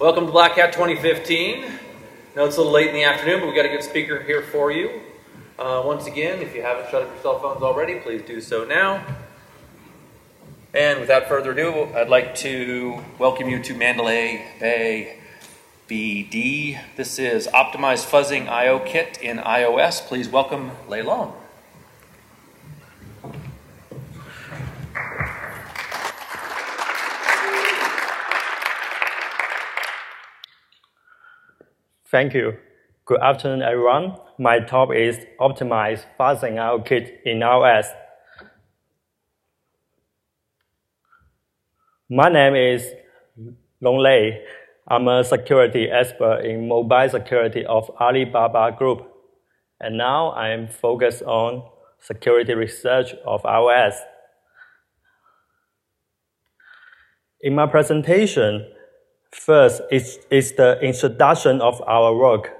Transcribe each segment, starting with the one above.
Welcome to Black Hat 2015. Know it's a little late in the afternoon, but we've got a good speaker here for you. Uh, once again, if you haven't shut up your cell phones already, please do so now. And without further ado, I'd like to welcome you to Mandalay Bay BD. This is Optimized Fuzzing IO Kit in iOS. Please welcome Lei Long. Thank you. Good afternoon, everyone. My topic is Optimize Fuzzing IO Kit in iOS. My name is Long Lei. I'm a security expert in mobile security of Alibaba Group. And now I am focused on security research of iOS. In my presentation, First is, is the introduction of our work,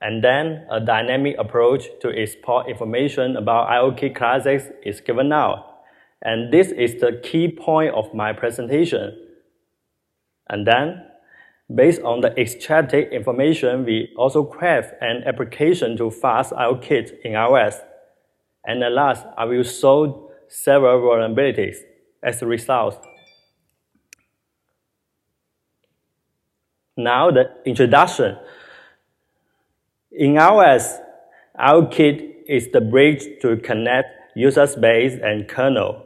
and then a dynamic approach to export information about IoT classics is given out. And this is the key point of my presentation. And then, based on the extracted information, we also craft an application to fast IOKit in iOS. And at last, I will show several vulnerabilities as a result. Now the introduction. In iOS, IOKit is the bridge to connect user space and kernel.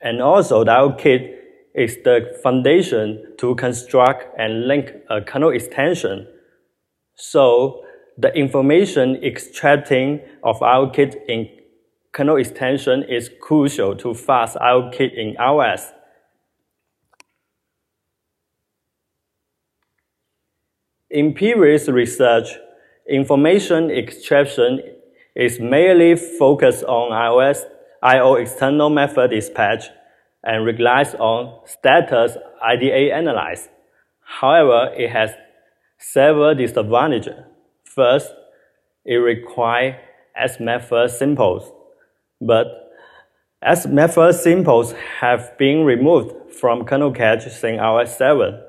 And also the IOKit is the foundation to construct and link a kernel extension. So the information extracting of IOKit in kernel extension is crucial to fast IOKit in iOS. In previous research, information extraction is mainly focused on iOS I.O. external method dispatch and relies on status IDA analyze. However, it has several disadvantages. First, it requires S method simples, but S method simples have been removed from kernel cache since iOS 7.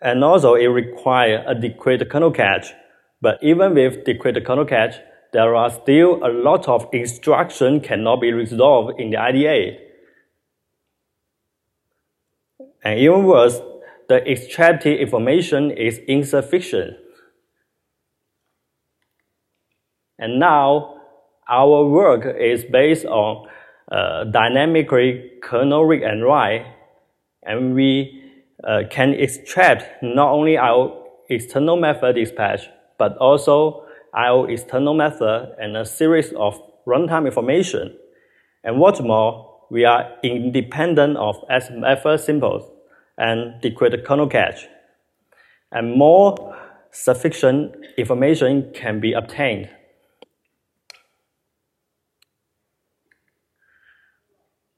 And also it requires a decrypted kernel cache. But even with decrypted kernel cache, there are still a lot of instructions cannot be resolved in the IDA. And even worse, the extracted information is insufficient. And now, our work is based on uh, dynamically kernel read and write, and we uh, can extract not only our external method dispatch, but also our external method and a series of runtime information. And what's more, we are independent of method simples and decrypted kernel cache. And more sufficient information can be obtained.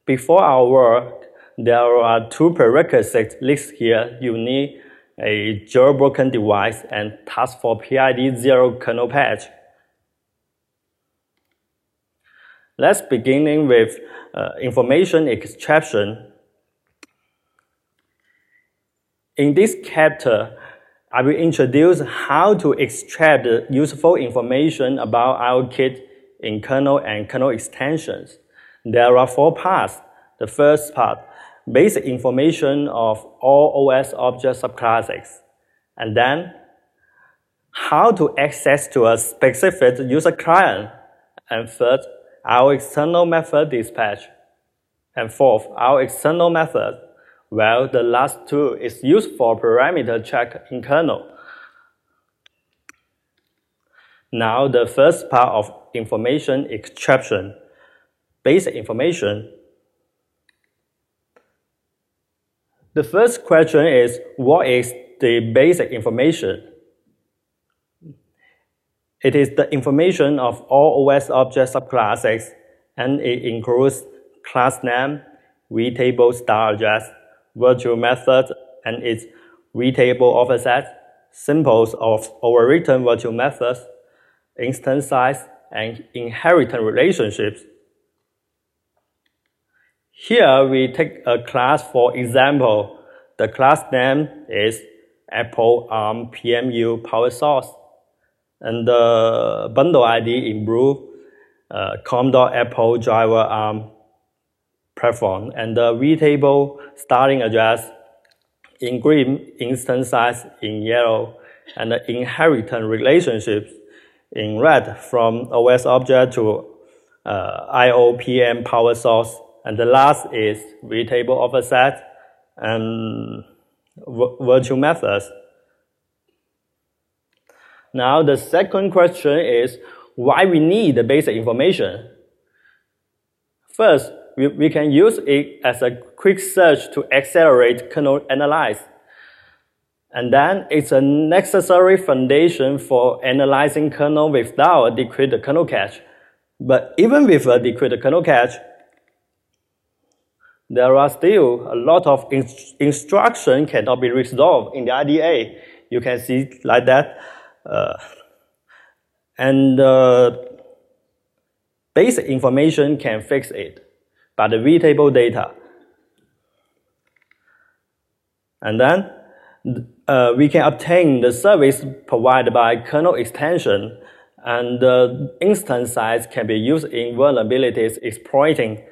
Before our work, there are two prerequisites listed here. You need a jailbroken device and task for PID 0 kernel patch. Let's beginning with uh, information extraction. In this chapter, I will introduce how to extract useful information about IOKit in kernel and kernel extensions. There are four parts. The first part, basic information of all OS object subclasses, and then how to access to a specific user client, and third, our external method dispatch, and fourth, our external method, while the last two is used for parameter check in kernel. Now the first part of information extraction, basic information The first question is, what is the basic information? It is the information of all OS object subclasses, and it includes class name, vtable star address, virtual method, and its vtable offset, symbols of overwritten virtual methods, instance size, and inheritance relationships. Here we take a class for example. The class name is Apple ARM PMU power source, and the bundle ID in blue, uh, Commodore Apple driver ARM platform, and the vtable starting address in green, instance size in yellow, and the inheritance relationships in red from OS object to uh, IOPM power source. And the last is vtable offset and virtual methods. Now the second question is why we need the basic information. First, we, we can use it as a quick search to accelerate kernel analysis. And then it's a necessary foundation for analyzing kernel without a decrypted kernel cache. But even with a decrypted kernel cache, there are still a lot of inst instruction cannot be resolved in the IDA. You can see like that. Uh, and uh, basic information can fix it, but the vtable data. And then uh, we can obtain the service provided by kernel extension, and the instance size can be used in vulnerabilities exploiting.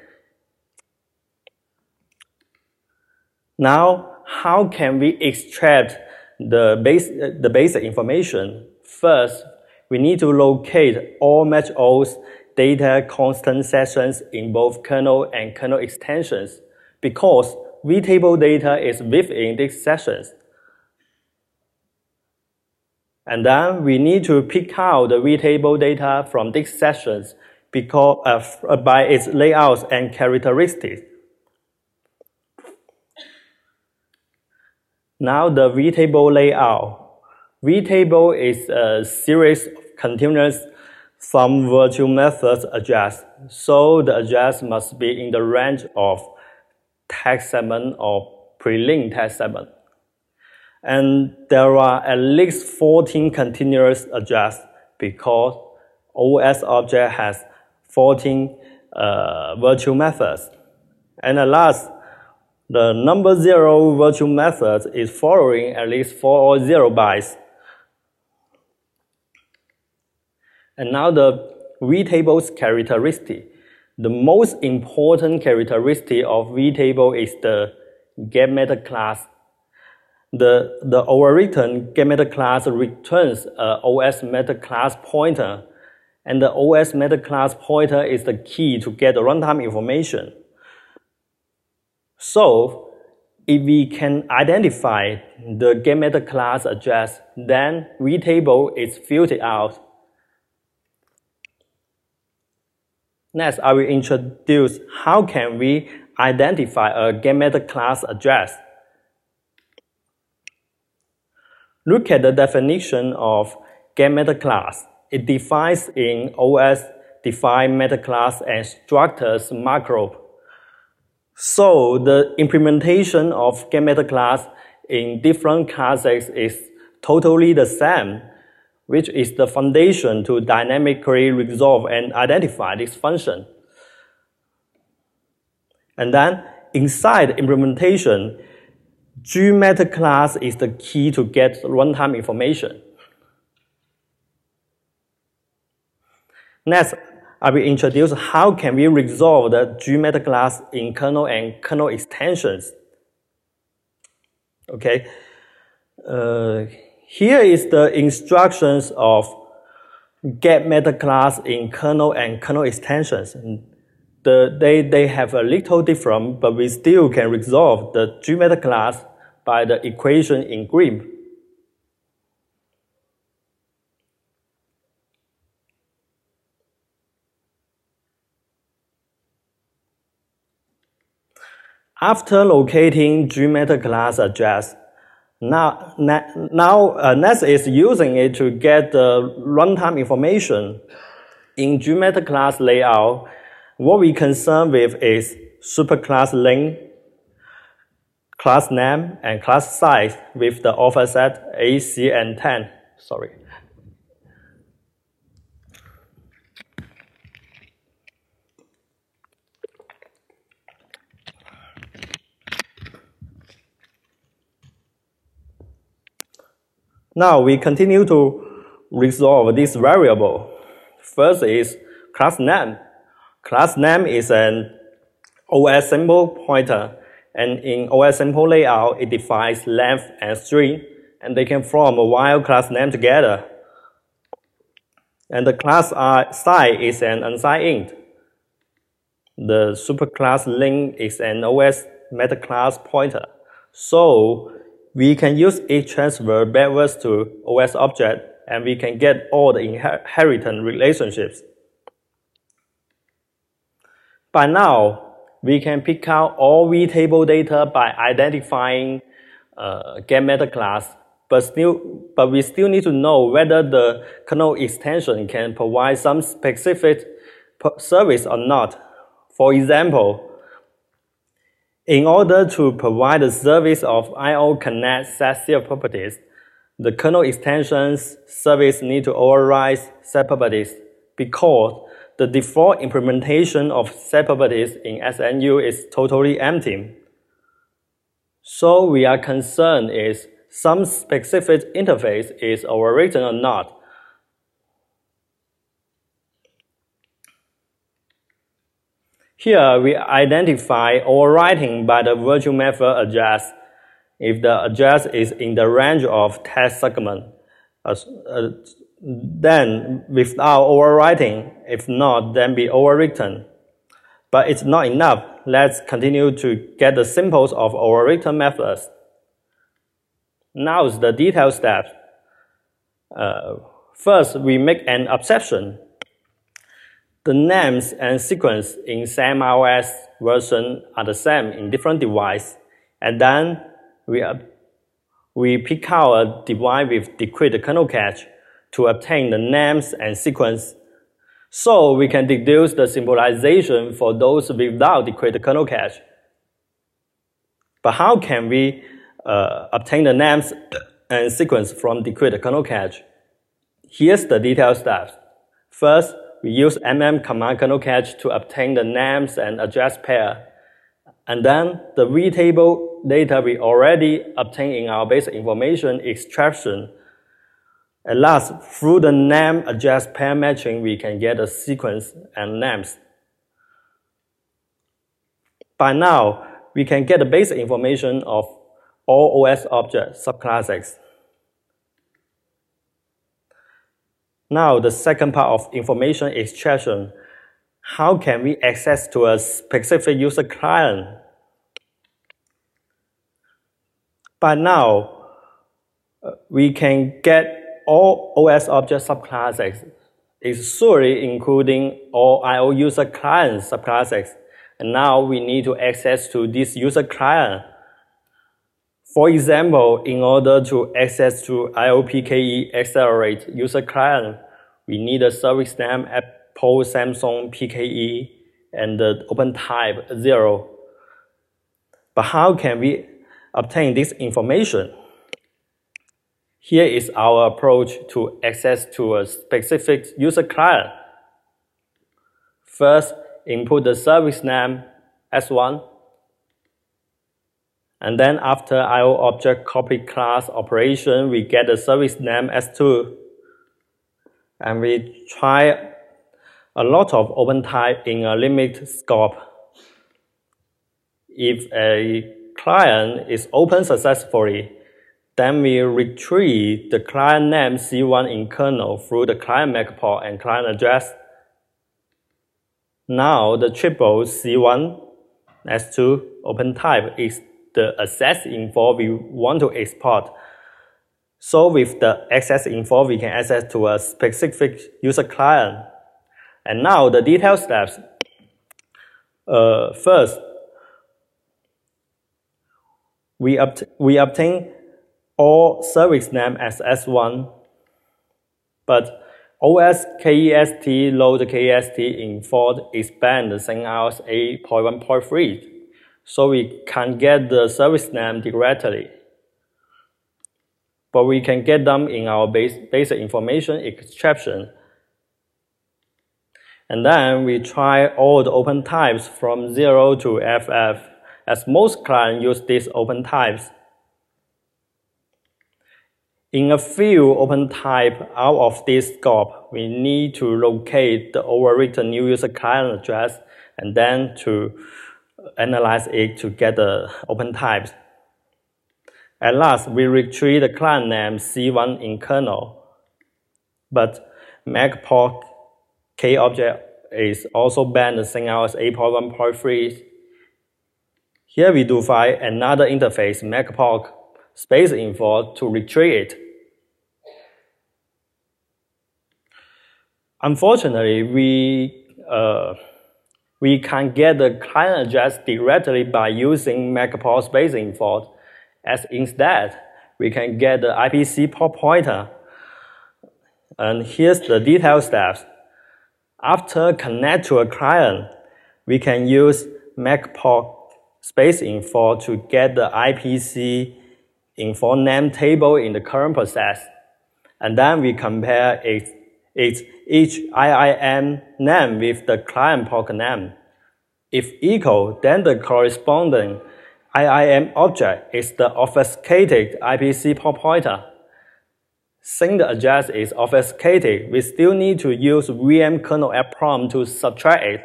Now, how can we extract the, base, the basic information? First, we need to locate all match O's data constant sessions in both kernel and kernel extensions because vtable data is within these sessions. And then we need to pick out the vtable data from these sessions because, uh, by its layouts and characteristics. Now the vtable layout. vtable is a series of continuous some virtual methods address. So the address must be in the range of text segment or pre-linked text segment and there are at least 14 continuous address because OS object has 14 uh, virtual methods. And at last, the number zero virtual method is following at least four or zero bytes. And now the vtable's characteristic. The most important characteristic of vtable is the get method class the, the overwritten get method class returns a OS method class pointer, and the OS method class pointer is the key to get the runtime information. So, if we can identify the method class address, then vtable is filtered out. Next, I will introduce how can we identify a method class address. Look at the definition of method class. It defines in OS define method class and structures macro. So the implementation of get method class in different classes is totally the same, which is the foundation to dynamically resolve and identify this function. And then inside implementation, GMeta class is the key to get runtime information. Next, I will introduce how can we resolve the GMeta class in kernel and kernel extensions. Okay, uh, here is the instructions of get method class in kernel and kernel extensions. The, they, they have a little different, but we still can resolve the GMeta class by the equation in green. After locating GMeta class address, now, now uh, next is using it to get the runtime information. In GMeta class layout, what we concern with is superclass length class name and class size with the offset AC and 10. Sorry. Now we continue to resolve this variable. First is class name. Class name is an OS symbol pointer, and in OS symbol layout, it defines length and string, and they can form a while class name together. And the class size is an unsigned int. The superclass link is an OS meta class pointer. So we can use it transfer backwards to OS object and we can get all the inheritance relationships. By now, we can pick out all vtable data by identifying uh, get meta class, but still, but we still need to know whether the kernel extension can provide some specific service or not. For example, in order to provide the service of IO Connect set properties, the kernel extensions service need to override set properties because the default implementation of set properties in SNU is totally empty. So we are concerned is some specific interface is overwritten or not. Here, we identify overwriting by the virtual method address if the address is in the range of test segment. Uh, uh, then without overwriting, if not, then be overwritten. But it's not enough. Let's continue to get the symbols of overwritten methods. Now is the detail step. Uh, first, we make an abstraction the names and sequence in same iOS version are the same in different devices. And then we, we pick out a device with decrypted kernel cache to obtain the names and sequence. So we can deduce the symbolization for those without decrypted kernel cache. But how can we uh, obtain the names and sequence from decrypted kernel cache? Here's the detailed steps. First, we use mm command kernel cache to obtain the names and address pair. And then the vtable data we already obtained in our basic information extraction. At last, through the name address pair matching, we can get a sequence and names. By now, we can get the basic information of all OS object subclasses. Now, the second part of information extraction. How can we access to a specific user client? By now, uh, we can get all OS object subclasses, surely including all IO user client subclasses. And now we need to access to this user client for example, in order to access to IOPKE accelerate user client, we need a service name Apple Samsung PKE and the open type 0. But how can we obtain this information? Here is our approach to access to a specific user client. First, input the service name S1 and then after IO object copy class operation, we get the service name S2. And we try a lot of open type in a limit scope. If a client is open successfully, then we retrieve the client name C1 in kernel through the client MAC port and client address. Now the triple C1 S2 open type is the access info we want to export. So with the access info, we can access to a specific user client. And now the detailed steps. Uh, first, we, obt we obtain all service name as S1, but OS KEST load KEST in Ford expand the same as 8.1.3 so we can't get the service name directly. But we can get them in our base, basic information extraction. And then we try all the open types from 0 to FF, as most clients use these open types. In a few open type out of this scope, we need to locate the overwritten new user client address and then to analyze it to get the open types. At last, we retrieve the client name C1 in kernel, but MacPorc K object is also banned the same as 8.1.3. Here we do find another interface, MacPorc space info to retrieve it. Unfortunately, we uh, we can get the client address directly by using MacPorc space info, as instead we can get the IPC port pointer. And here's the detailed steps. After connect to a client, we can use MacPorc space info to get the IPC info name table in the current process. And then we compare its, its each IIM name with the client port name. If equal, then the corresponding IIM object is the obfuscated IPC pointer. Since the address is obfuscated, we still need to use VM kernel EPROM to subtract it.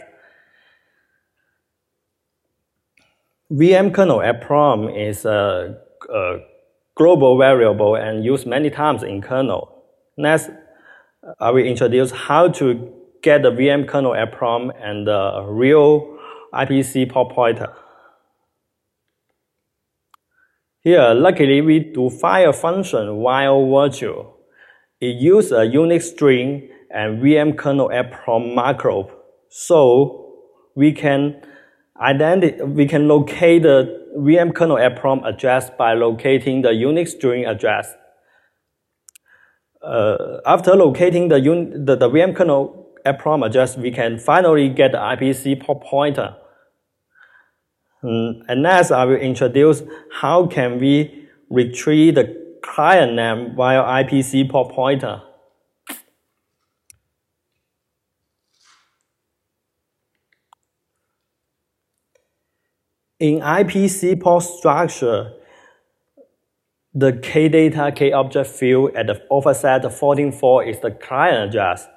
VM kernel EPROM is a, a global variable and used many times in kernel. Next, Uh, I will introduce how to get the VM kernel EPROM and the real IPC port pointer. Here, luckily, we define a function while virtual. It uses a Unix string and VM kernel EPROM macro. So we can identify, we can locate the VM kernel EPROM address by locating the Unix string address. Uh, after locating the, un- the, the VM kernel EPROM address, we can finally get the IPC port pointer. Mm, and next, I will introduce how can we retrieve the client name via IPC port pointer. In IPC port structure, the kdata kobject field at the offset 14.4 is the client address.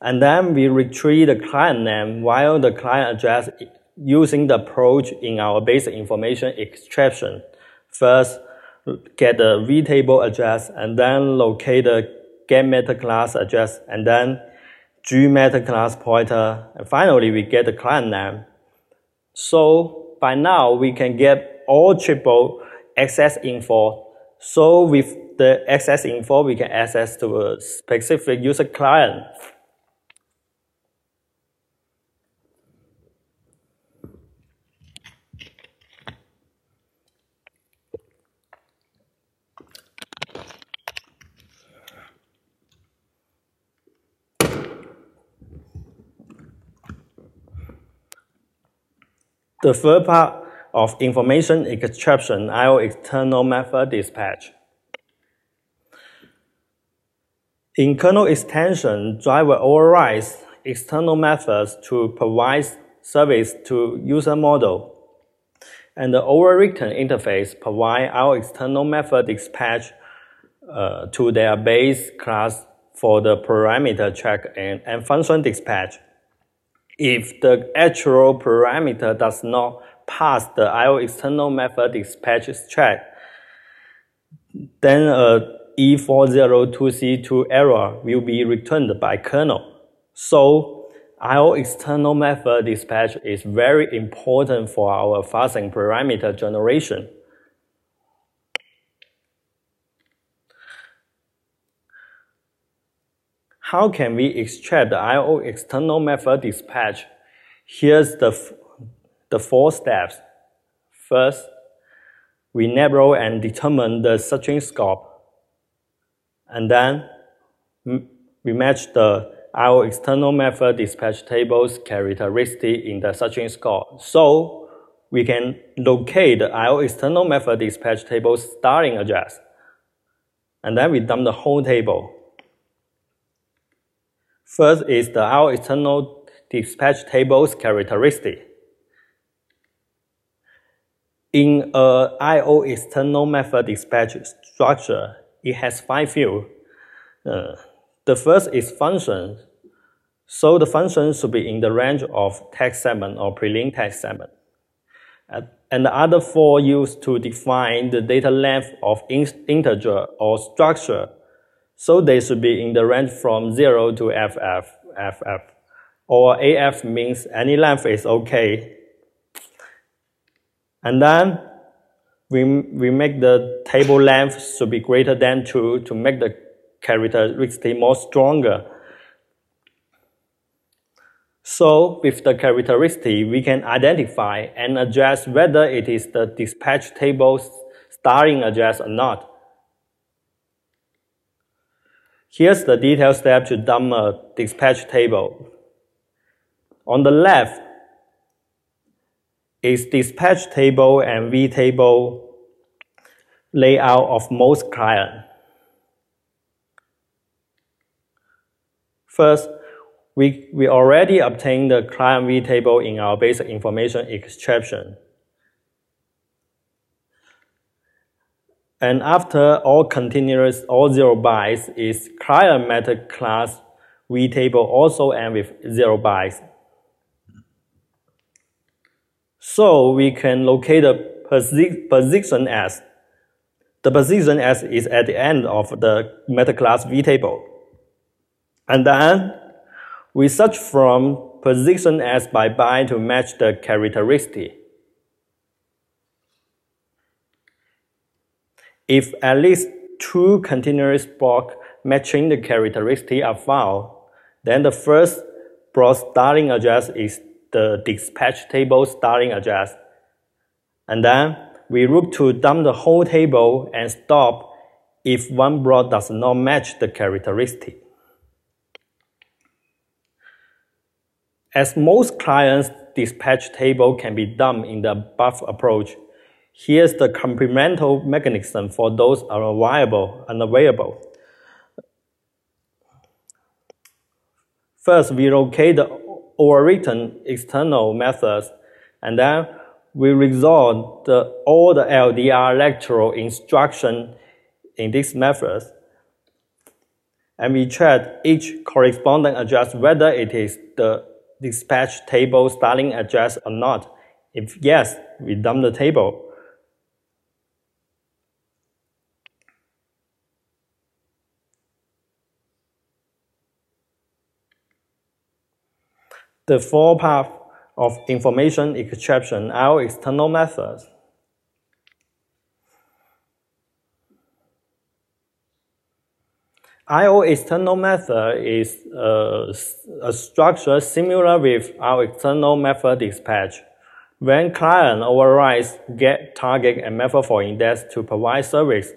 And then we retrieve the client name while the client address using the approach in our basic information extraction. First, get the vtable address and then locate the get meta class address and then G meta class pointer. And finally, we get the client name. So by now, we can get all triple access info. So with the access info, we can access to a specific user client. The third part of information extraction IO external method dispatch. In kernel extension, driver overrides external methods to provide service to user model. And the overwritten interface provide our external method dispatch uh, to their base class for the parameter check and, and function dispatch. If the actual parameter does not pass the IO external method dispatch check, then a E402C2 error will be returned by kernel. So IO external method dispatch is very important for our fuzzing parameter generation. How can we extract the IO external method dispatch? Here's the, the four steps. First, we narrow and determine the searching scope. And then we match the IO external method dispatch table's characteristic in the searching scope. So we can locate the IO external method dispatch table's starting address. And then we dump the whole table. First is the our external dispatch table's characteristic. In a IO external method dispatch structure, it has five fields. Uh, the first is function. So the function should be in the range of text segment or prelim text segment. And the other four used to define the data length of integer or structure. So they should be in the range from 0 to FF, FF. Or AF means any length is okay. And then we, we make the table length should be greater than 2 to make the characteristic more stronger. So with the characteristic, we can identify and address whether it is the dispatch table's starting address or not. Here's the detailed step to dump a dispatch table. On the left is dispatch table and vtable layout of most clients. First, we, we already obtained the client vtable in our basic information extraction. And after all continuous, all zero bytes is client method class vtable also end with zero bytes. So we can locate the posi position S. The position S is at the end of the meta class vtable. And then we search from position S by byte to match the characteristic. If at least two continuous blocks matching the characteristic are found, then the first block starting address is the dispatch table starting address. And then we look to dump the whole table and stop if one block does not match the characteristic. As most clients' dispatch table can be dumped in the above approach, here's the complemental mechanism for those unavailable. unavailable. First, we locate the overwritten external methods, and then we resolve the, all the LDR electoral instruction in these methods. And we check each corresponding address whether it is the dispatch table starting address or not. If yes, we dump the table. The four path of information extraction are external methods. IO external method is a, a, structure similar with our external method dispatch. When client overrides get target and method for index to provide service,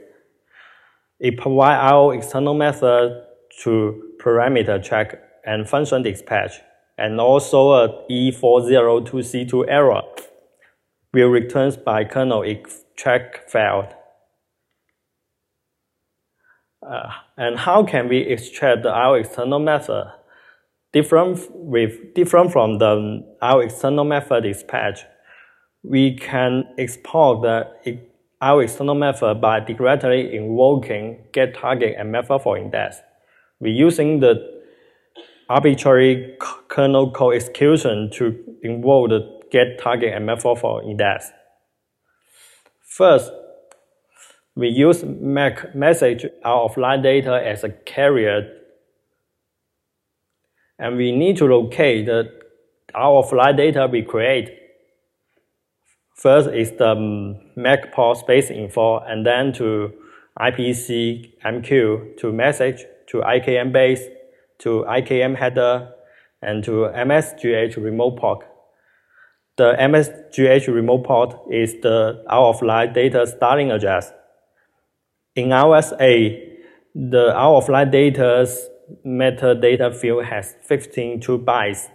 it provides our external method to parameter check and function dispatch and also a E402C2 error will return by kernel if check failed. Uh, and how can we extract our external method? Different with different from the our external method dispatch, we can export the our external method by directly invoking get target and method for index. We're using the arbitrary kernel code execution to invoke the get target and method for index. First, we use make message out of line data as a carrier, and we need to locate the out of line data we create. First is the MAC port space info, and then to IPC MQ to message to IKM base to IKM header and to MSGH remote port. The MSGH remote port is the out of line data starting address. In RSA, the out of line data's metadata field has 15 two bytes.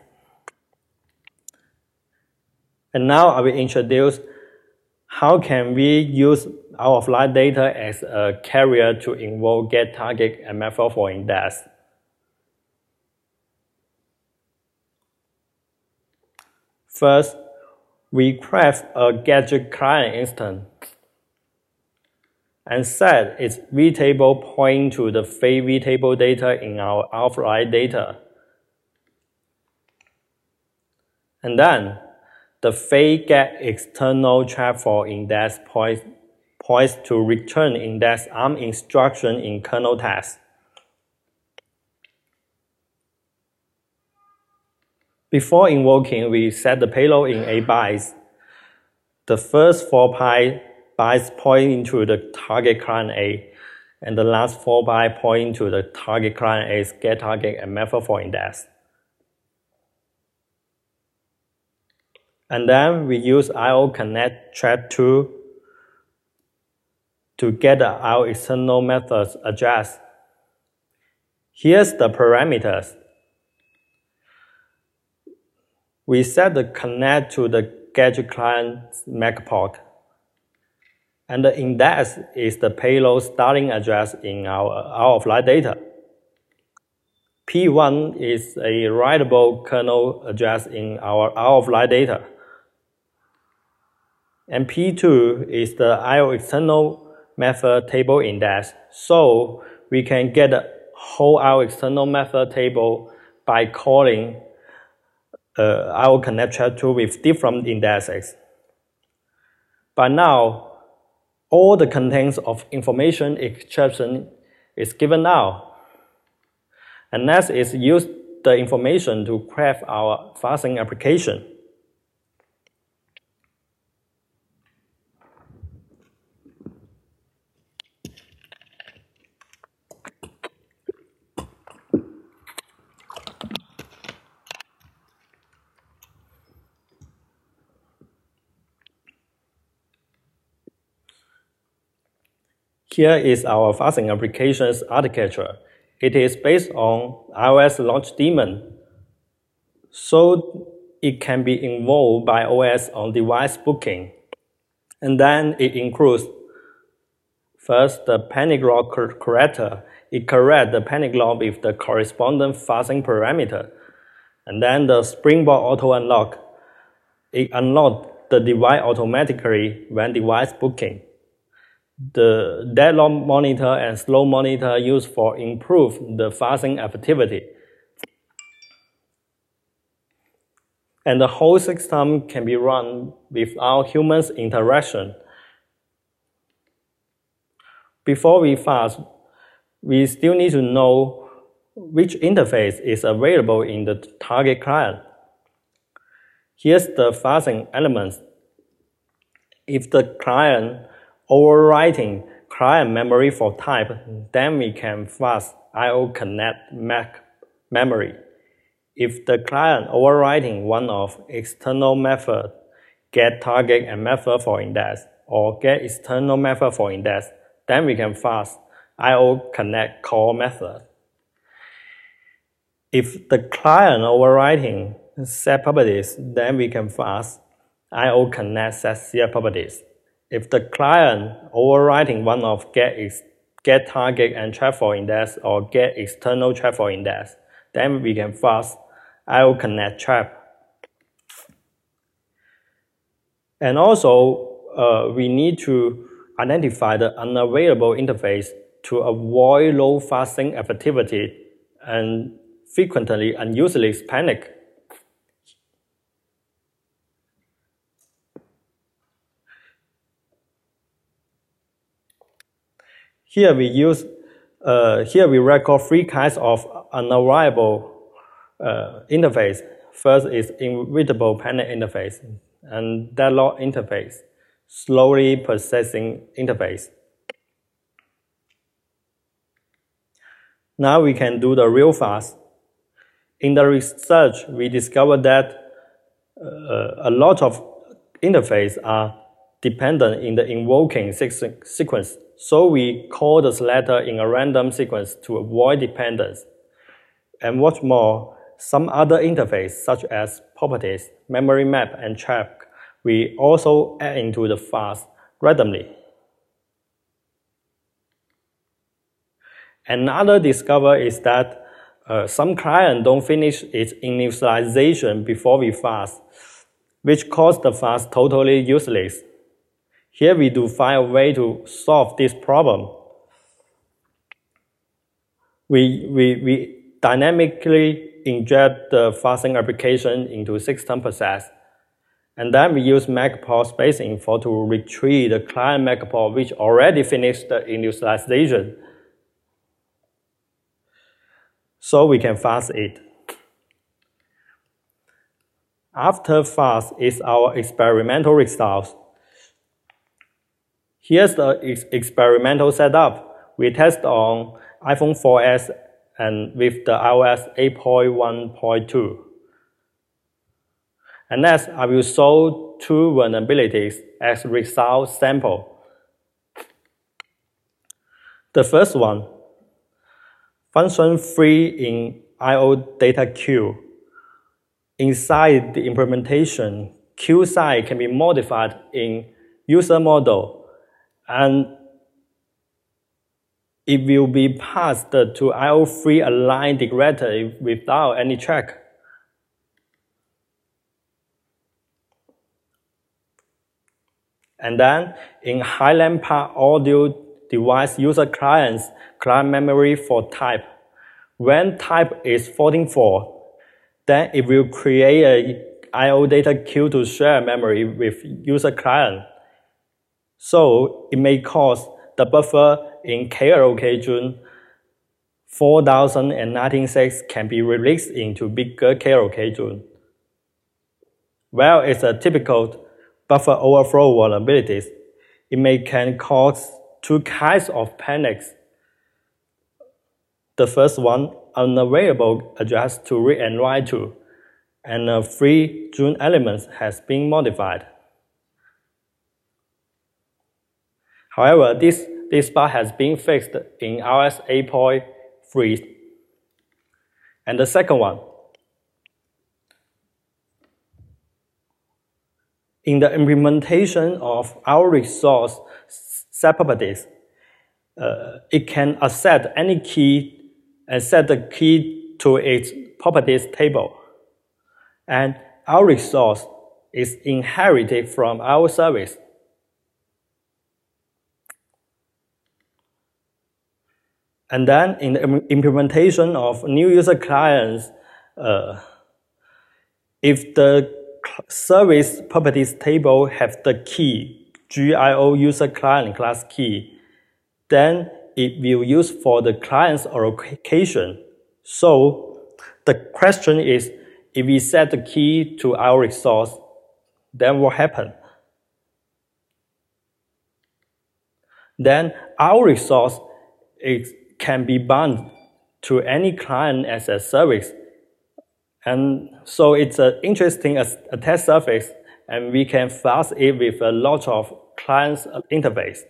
And now I will introduce how can we use out of line data as a carrier to invoke get target and method for index. First, we craft a gadget client instance. and set its vtable point to the fake vtable data in our offline data. And then the phase get external trap for index points, points to return index ARM instruction in kernel test. Before invoking, we set the payload in 8 bytes. The first 4 bytes point into the target client A, and the last 4 bytes point to the target client A's get target and method for index. And then we use IO connect trap 2 to get our external methods address. Here's the parameters. We set the connect to the gadget client MAC port. And the index is the payload starting address in our out of line data. P1 is a writable kernel address in our out of line data. And P2 is the IO external method table index. So we can get the whole IO external method table by calling uh, IO connect trap 2 with different indexes. But now, all the contents of information extraction is given now. And next is use the information to craft our fuzzing application. Here is our fuzzing applications architecture. It is based on iOS launch daemon, so it can be invoked by OS on device booking. And then it includes first the panic log corrector. It corrects the panic log with the corresponding fuzzing parameter. And then the Springboard auto unlock. It unlocks the device automatically when device booking the deadlock monitor and slow monitor used for improve the fuzzing activity. And the whole system can be run without humans interaction. Before we fuzz, we still need to know which interface is available in the target client. Here's the fuzzing elements. If the client overwriting client memory for type, then we can fast IO connect MAC memory. If the client overwriting one of external method, get target and method for index, or get external method for index, then we can fast IO connect call method. If the client overwriting set properties, then we can fast IO connect set properties. If the client overwriting one of get, get target and for index or get external for index, then we can fuzz IO connect trap. And also, uh, we need to identify the unavailable interface to avoid low fuzzing activity and frequently and panic. Here we use, uh, here we record three kinds of unavailable uh, interface. First is invisible panel interface and deadlock interface, slowly processing interface. Now we can do the real fast. In the research, we discovered that uh, a lot of interfaces are dependent in the invoking sequence. So we call this letter in a random sequence to avoid dependence. And what's more, some other interface such as properties, memory map, and trap, we also add into the fuzz randomly. Another discover is that uh, some client don't finish its initialization before we fast, which cause the fast totally useless. Here we do find a way to solve this problem. We, we, we dynamically inject the fuzzing application into system process. And then we use MacPort space info to retrieve the client MacPort which already finished the initialization. So we can fuzz it. After fuzz is our experimental results. Here's the ex experimental setup. We test on iPhone 4S and with the iOS 8.1.2. And next, I will show two vulnerabilities as result sample. The first one, function free in IO data queue. Inside the implementation, queue size can be modified in user model and it will be passed to IO3 align directory without any check. And then in Highland Park audio device user clients client memory for type. When type is 14.4, then it will create a IO data queue to share memory with user client. So it may cause the buffer in KLOK June 4096 can be released into bigger KLOK June. Well, it's a typical buffer overflow vulnerabilities. It may can cause two kinds of panics. The first one, unavailable address to read and write to, and a free June elements has been modified. However, this, this bug has been fixed in iOS 8.3. And the second one, in the implementation of our resource properties, uh, it can accept any key and set the key to its properties table. And our resource is inherited from our service. And then in the implementation of new user clients, uh, if the service properties table have the key GIO user client class key, then it will use for the client's allocation. So the question is, if we set the key to our resource, then what happens? Then our resource is can be bound to any client as a service. And so it's an interesting attack surface, and we can fuzz it with a lot of clients interface.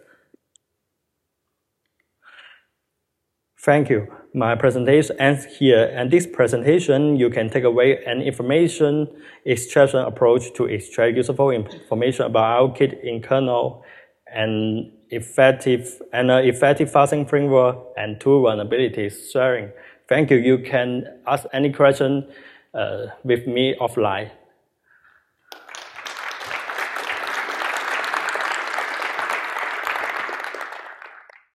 Thank you. My presentation ends here, and this presentation, you can take away an information extraction approach to extract useful information about our kit in kernel and effective and uh, effective fuzzing framework and tool vulnerabilities sharing. Thank you. You can ask any question uh, with me offline.